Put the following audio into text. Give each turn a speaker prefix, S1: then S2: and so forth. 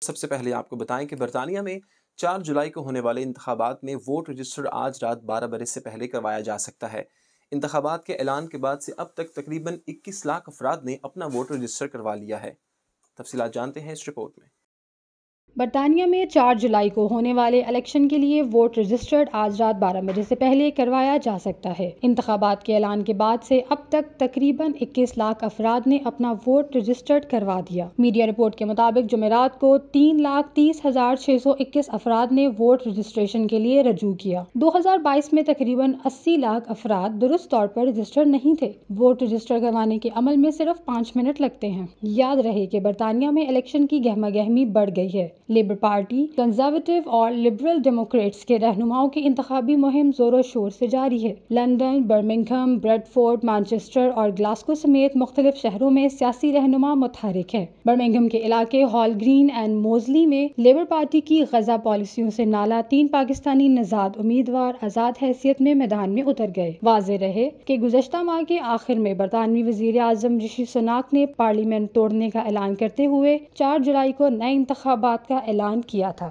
S1: سب سے پہلے آپ کو بتائیں کہ برطانیہ میں چار جولائی کو ہونے والے انتخابات میں ووٹ رجسٹر آج رات بارہ برس سے پہلے کروایا جا سکتا ہے۔ انتخابات کے اعلان کے بعد سے اب تک تقریباً اکیس لاکھ افراد نے اپنا ووٹ رجسٹر کروا لیا ہے۔ تفصیلات جانتے ہیں اس رپورٹ میں۔
S2: برطانیہ میں چار جولائی کو ہونے والے الیکشن کے لیے ووٹ رجسٹرڈ آج رات بارہ بجے سے پہلے کروایا جا سکتا ہے۔ انتخابات کے اعلان کے بعد سے اب تک تقریباً اکیس لاکھ افراد نے اپنا ووٹ رجسٹرڈ کروا دیا۔ میڈیا رپورٹ کے مطابق جمعرات کو تین لاکھ تیس ہزار چھ سو اکیس افراد نے ووٹ رجسٹریشن کے لیے رجوع کیا۔ دو ہزار بائیس میں تقریباً اسی لاکھ افراد درست طور پر رجسٹرڈ نہیں تھے۔ ووٹ رجسٹر کروانے کے عمل میں صرف پانچ منٹ لگتے ہیں۔ یاد رہے کہ برطانیہ میں الیکشن کی گہما گہمی بڑھ گئی ہے۔ لیبر پارٹی کنزرویٹو اور لبرل ڈیموکریٹس کے رہنماؤں کی انتخابی مہم زور و شور سے جاری ہے۔ London, Birmingham Bradford Manchester اور گلاسکو سمیت مختلف شہروں میں سیاسی رہنما متحرک ہیں۔ برمنگھم کے علاقے ہال گرین اینڈ موزلی میں لیبر پارٹی کی غزہ پالیسیوں سے نالا تین پاکستانی نژاد امیدوار آزاد حیثیت میں میدان میں اتر گئے۔ واضح رہے کہ گزشتہ ماہ کے آخر میں برطانوی وزیر اعظم رشی سناک نے پارلیمنٹ توڑنے کا اعلان کرتے ہوئے چار جولائی کو نئے انتخابات کا کا اعلان کیا تھا۔